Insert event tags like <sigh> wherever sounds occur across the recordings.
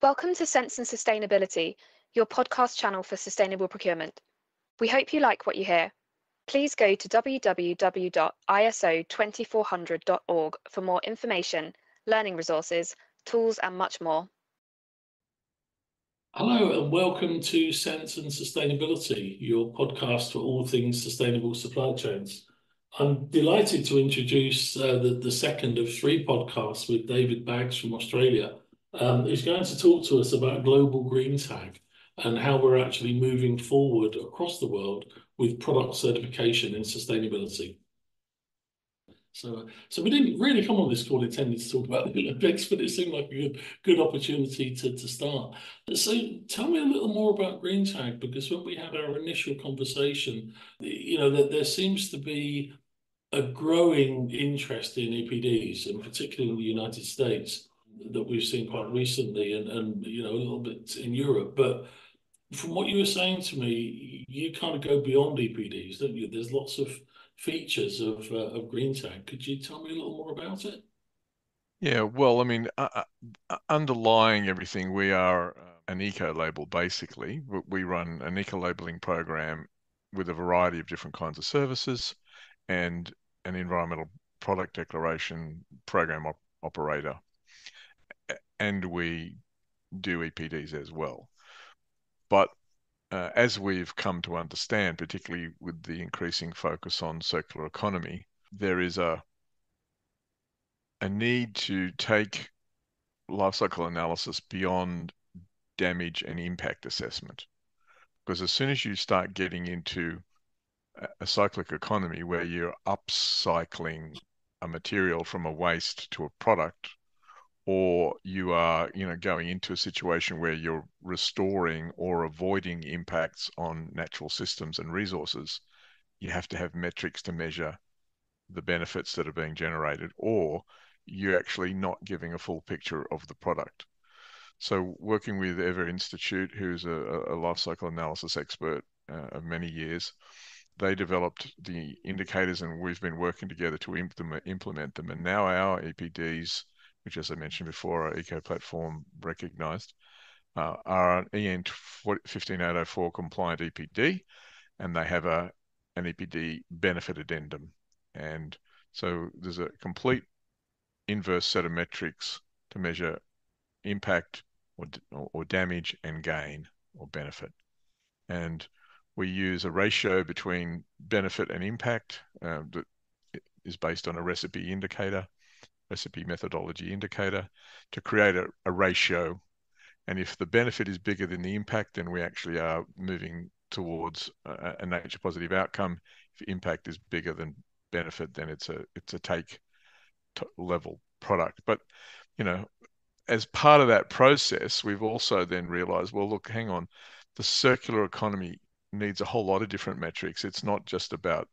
Welcome to Sense and Sustainability, your podcast channel for sustainable procurement. We hope you like what you hear. Please go to www.iso2400.org for more information, learning resources, tools, and much more. Hello, and welcome to Sense and Sustainability, your podcast for all things sustainable supply chains. I'm delighted to introduce uh, the, the second of three podcasts with David Baggs from Australia. Um, he's going to talk to us about Global Green Tag and how we're actually moving forward across the world with product certification and sustainability. So, so we didn't really come on this call intending to talk about the Olympics, but it seemed like a good, good opportunity to, to start. So tell me a little more about Green Tag, because when we had our initial conversation, you know, that there seems to be a growing interest in EPDs, and particularly in the United States, that we've seen quite recently, and, and you know, a little bit in Europe. But from what you were saying to me, you kind of go beyond EPDs, don't you? There's lots of features of uh, of Green Tag. Could you tell me a little more about it? Yeah, well, I mean, uh, uh, underlying everything, we are uh, an eco label basically. We run an eco labeling program with a variety of different kinds of services and an environmental product declaration program op operator. And we do EPDs as well. But uh, as we've come to understand, particularly with the increasing focus on circular economy, there is a a need to take life cycle analysis beyond damage and impact assessment. Because as soon as you start getting into a cyclic economy where you're upcycling a material from a waste to a product, or you are you know going into a situation where you're restoring or avoiding impacts on natural systems and resources you have to have metrics to measure the benefits that are being generated or you're actually not giving a full picture of the product. So working with Evah institute who's a, a life cycle analysis expert uh, of many years they developed the indicators and we've been working together to implement, implement them. And now our EPDs which, as I mentioned before, are ECO Platform recognized, uh, are an EN 15804 compliant EPD, and they have a an EPD benefit addendum. And so there's a complete inverse set of metrics to measure impact or, or damage and gain or benefit. And we use a ratio between benefit and impact uh, that is based on a ReCiPe indicator ReCiPe methodology indicator to create a, a ratio. And if the benefit is bigger than the impact, then we actually are moving towards a, a nature positive outcome. If impact is bigger than benefit, then it's a it's a take level product. But you know, as part of that process, we've also then realized, well, look, hang on, the circular economy needs a whole lot of different metrics. It's not just about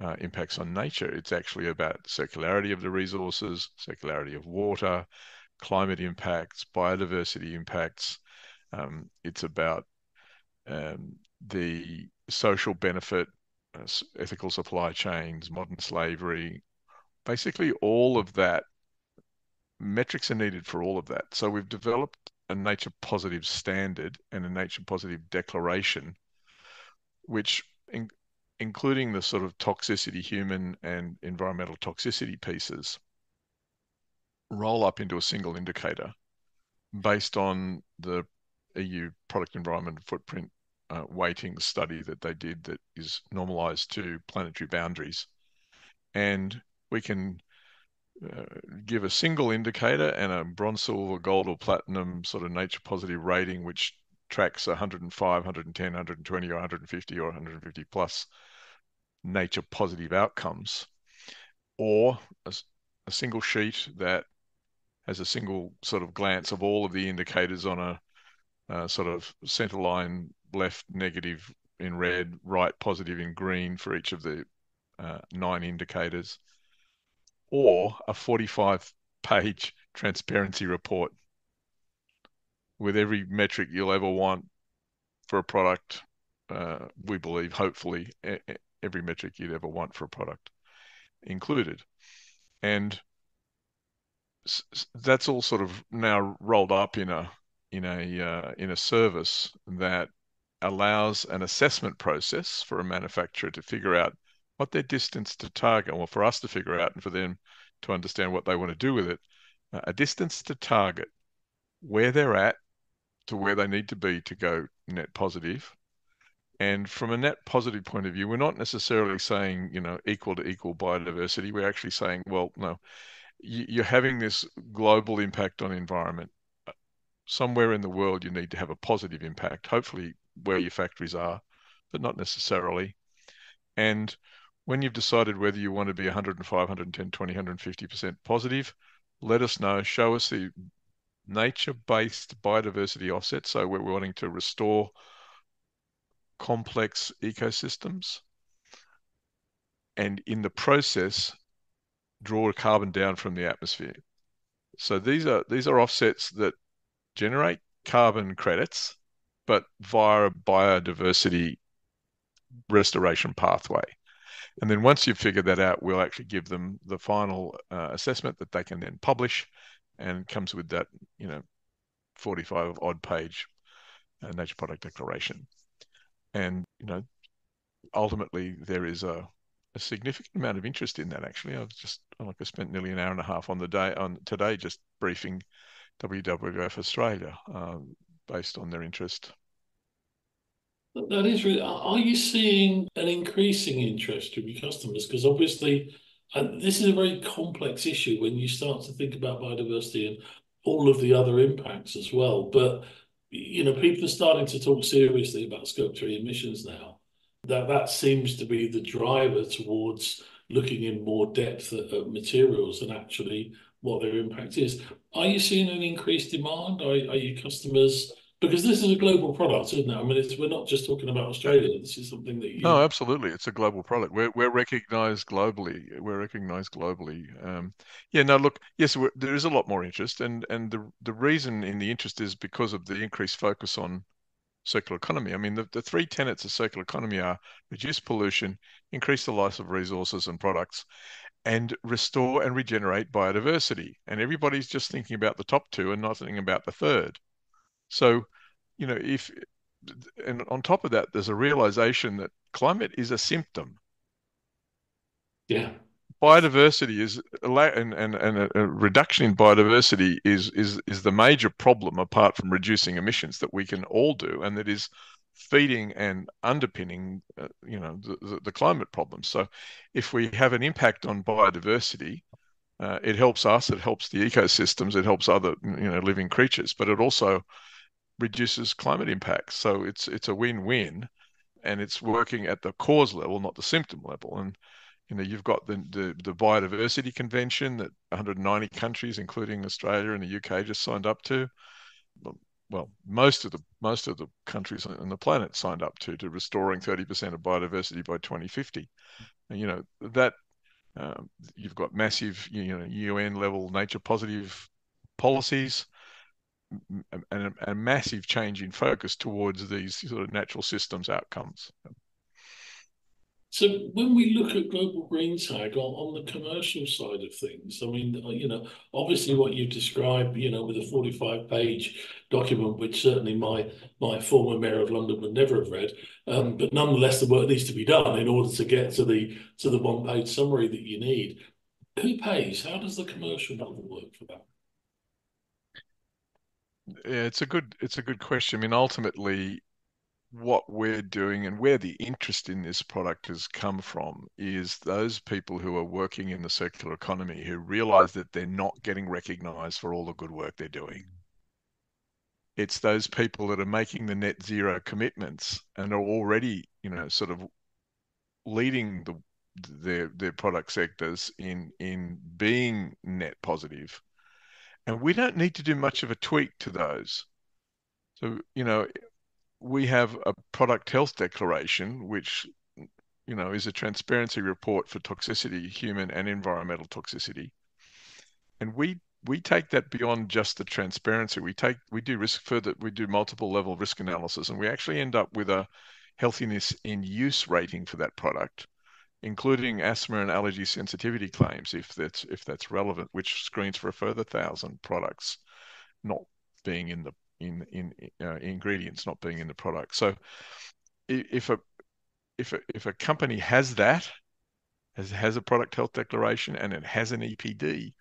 uh, impacts on nature. It's actually about circularity of the resources, circularity of water, climate impacts, biodiversity impacts. Um, it's about um, the social benefit, uh, ethical supply chains, modern slavery. Basically, all of that metrics are needed for all of that. So we've developed a nature positive standard and a nature positive declaration, which including the sort of toxicity, human and environmental toxicity pieces, roll up into a single indicator based on the EU product environment footprint uh, weighting study that they did that is normalized to planetary boundaries. And we can uh, give a single indicator and a bronze, silver, gold, or platinum sort of nature positive rating, which tracks 105, 110, 120, or 150 or 150 plus nature positive outcomes, or a, a single sheet that has a single sort of glance of all of the indicators on a, sort of center line left negative in red, right positive in green for each of the uh, nine indicators, or a 45 page <laughs> transparency report with every metric you'll ever want for a product, uh, we believe, hopefully, every metric you'd ever want for a product included. And that's all sort of now rolled up in a in a uh, in a service that allows an assessment process for a manufacturer to figure out what their distance to target, or for us to figure out, and for them to understand what they want to do with it, uh, a distance to target, where they're at to where they need to be to go net positive. And from a net positive point of view, we're not necessarily saying, you know, equal to equal biodiversity. We're actually saying, well, no, you're having this global impact on environment. Somewhere in the world, you need to have a positive impact, hopefully where your factories are, but not necessarily. And when you've decided whether you want to be 105, 110, 20, 150% positive, let us know. Show us the nature-based biodiversity offset. So we're wanting to restore complex ecosystems and in the process draw carbon down from the atmosphere. So these are these are offsets that generate carbon credits, but via a biodiversity restoration pathway. And then once you've figured that out, we'll actually give them the final uh, assessment that they can then publish, and comes with that you know 45 odd page uh, nature product declaration. And you know ultimately there is a a significant amount of interest in that. Actually, I've just like I spent nearly an hour and a half on the day on today just briefing WWF Australia um, based on their interest. That is really. Are you seeing an increasing interest from your customers? Because obviously, uh, this is a very complex issue when you start to think about biodiversity and all of the other impacts as well. But you know, people are starting to talk seriously about scope three emissions now that that seems to be the driver towards looking in more depth at, at materials and actually what their impact is. Are you seeing an increased demand? Are, are your customers because this is a global product, isn't it? I mean, we're not just talking about Australia. This is something that you. No, absolutely, it's a global product. We're we're recognised globally. We're recognised globally. Um, yeah, no, look, yes, there is a lot more interest, and and the the reason in the interest is because of the increased focus on circular economy. I mean, the, the three tenets of circular economy are reduce pollution, increase the life of resources and products, and restore and regenerate biodiversity. And everybody's just thinking about the top two and not thinking about the third. So, you know, if and on top of that, there's a realization that climate is a symptom. Yeah biodiversity is and, and, and a reduction in biodiversity is is is the major problem apart from reducing emissions that we can all do and that is feeding and underpinning uh, you know the, the, climate problem so if we have an impact on biodiversity uh, it helps us it helps the ecosystems it helps other you know living creatures but it also reduces climate impacts so it's it's a win-win and it's working at the cause level not the symptom level and you know, you've got the, the, the biodiversity convention that 190 countries, including Australia and the UK, just signed up to. Well, most of the most of the countries on the planet signed up to to restoring 30% of biodiversity by 2050. And, you know that um, you've got massive, you know, UN level nature positive policies a, a massive change in focus towards these sort of natural systems outcomes. So when we look at Global Green Tag on, on the commercial side of things, I mean, uh, you know, obviously what you described, you know, with a 45 page document, which certainly my my former mayor of London would never have read, um, but nonetheless the work needs to be done in order to get to the to the one page summary that you need. Who pays? How does the commercial model work for that? Yeah, it's a good it's a good question. I mean, ultimately, what we're doing and where the interest in this product has come from is those people who are working in the circular economy who realize that they're not getting recognized for all the good work they're doing. It's those people that are making the net zero commitments and are already, you know, sort of leading the their their product sectors in in being net positive. And we don't need to do much of a tweak to those. So, you know, we have a product health declaration, which you know is a transparency report for toxicity, human and environmental toxicity, and we we take that beyond just the transparency. We take we do risk further. We do multiple level risk analysis, and we actually end up with a healthiness in use rating for that product, including asthma and allergy sensitivity claims, if that's if that's relevant, which screens for a further thousand products not being in the in in uh, ingredients not being in the product. So if a if a if a company has that has has a product health declaration and it has an EPD,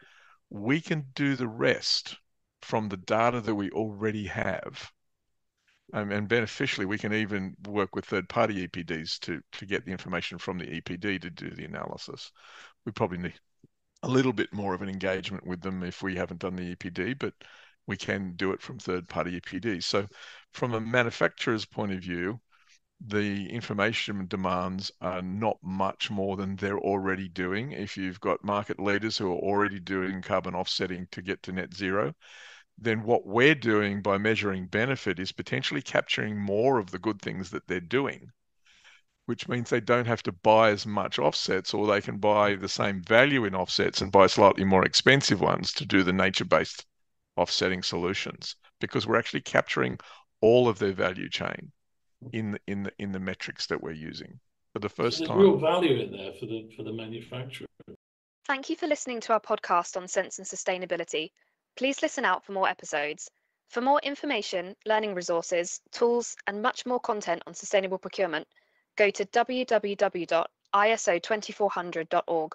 we can do the rest from the data that we already have. Um, and beneficially, we can even work with third-party EPDs to to get the information from the EPD to do the analysis. We probably need a little bit more of an engagement with them if we haven't done the EPD, but we can do it from third-party EPDs. So, from a manufacturer's point of view, the information demands are not much more than they're already doing. If you've got market leaders who are already doing carbon offsetting to get to net zero, then what we're doing by measuring benefit is potentially capturing more of the good things that they're doing, which means they don't have to buy as much offsets or they can buy the same value in offsets and buy slightly more expensive ones to do the nature based offsetting solutions because we're actually capturing all of their value chain in the, in the in the metrics that we're using for the first so there's time. real value in there for the for the manufacturer. Thank you for listening to our podcast on sense and sustainability. Please listen out for more episodes. For more information, learning resources, tools, and much more content on sustainable procurement, go to www.iso2400.org.